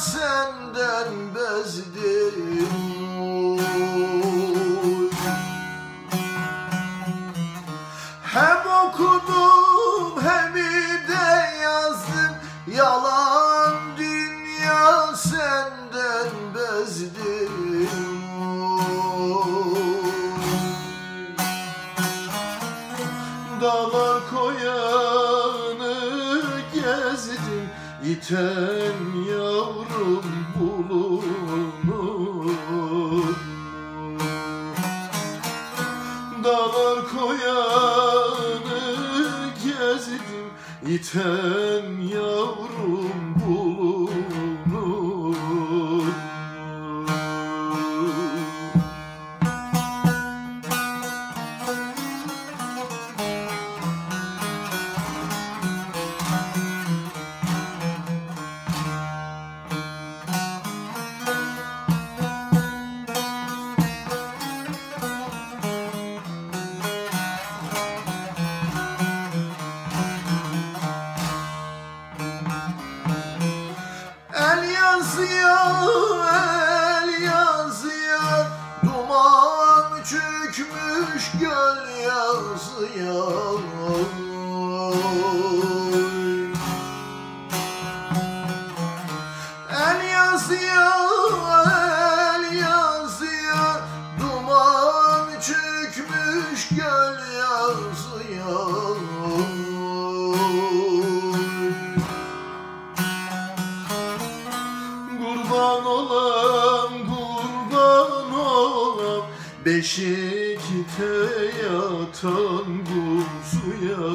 Senden bezdim. Hem okudum hem de yazdım. Yalan dünya senden bezdim. Dağlar koyanı gezdim. Yiten koyanı gezdim Yiten yavrum El yazıyor, el yazıyor. Duman çökmüş göl yazıyor. Kurban olam, kurban olam Beşikte yatan kuzuya.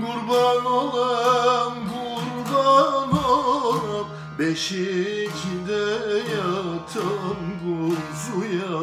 Kurban olam, kurban olam Beşikte yatan kuzuya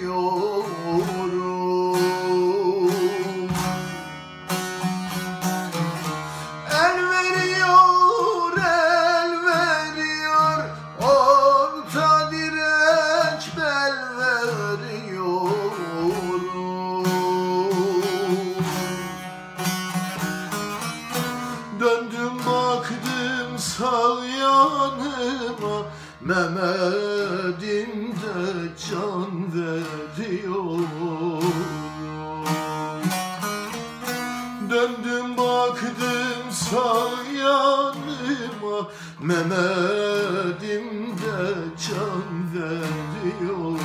El veriyor, el veriyor. Orta direk bel veriyor Döndüm baktım sağ yanıma Mehmet'im de can veriyor Döndüm baktım sağ yanıma. Mehmet'im de can veriyor